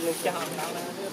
Được.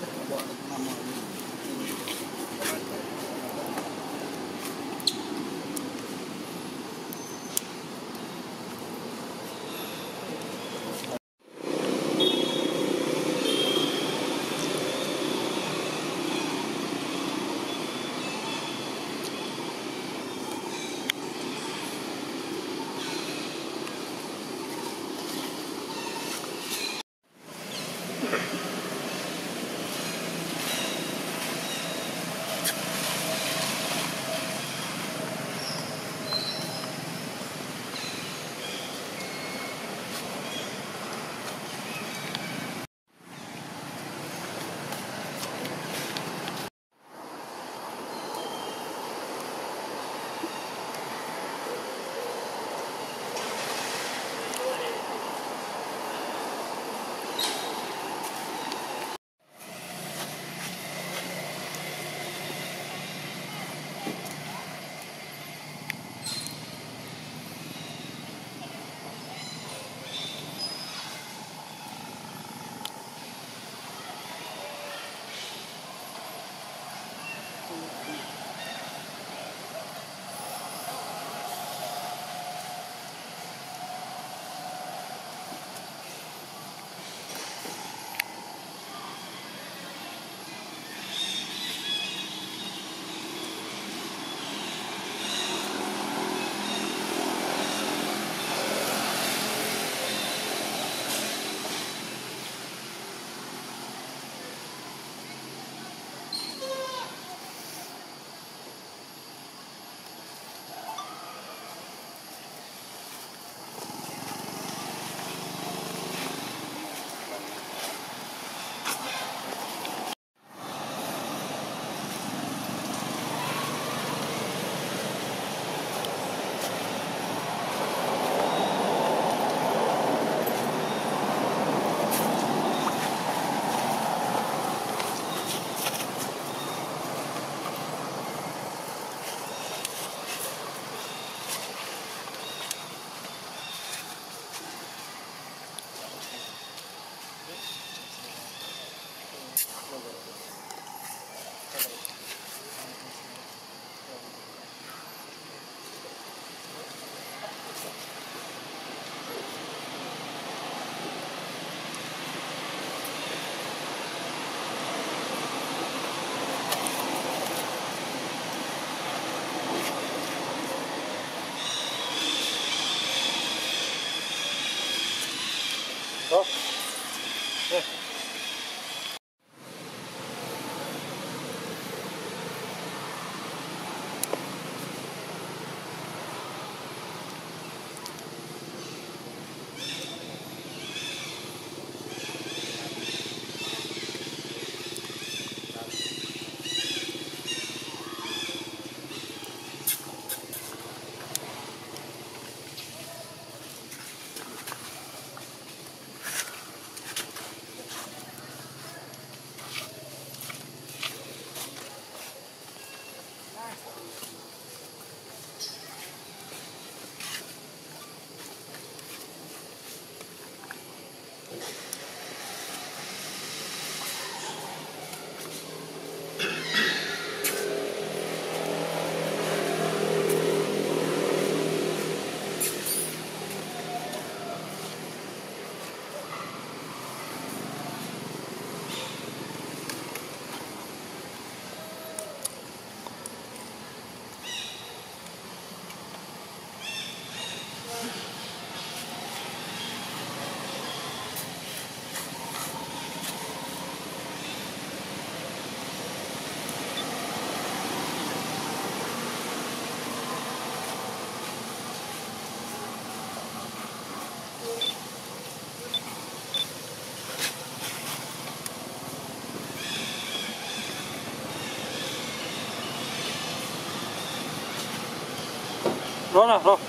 走了，走，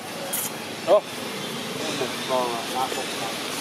走。到了，拿走了。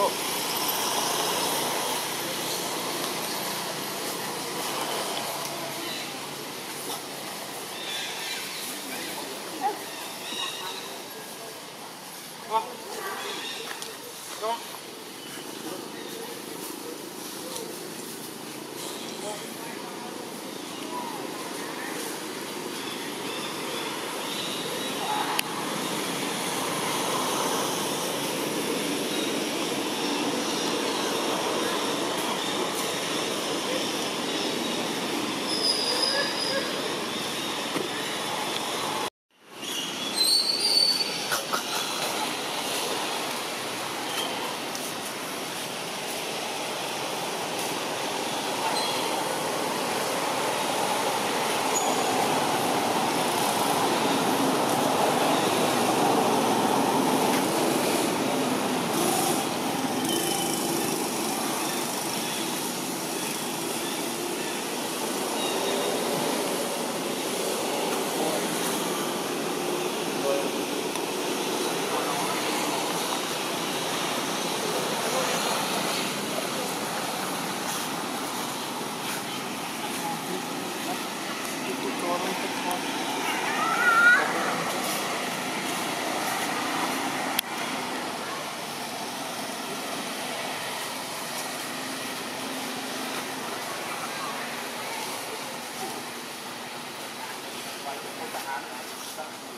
そう。あ、どました。